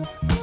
you.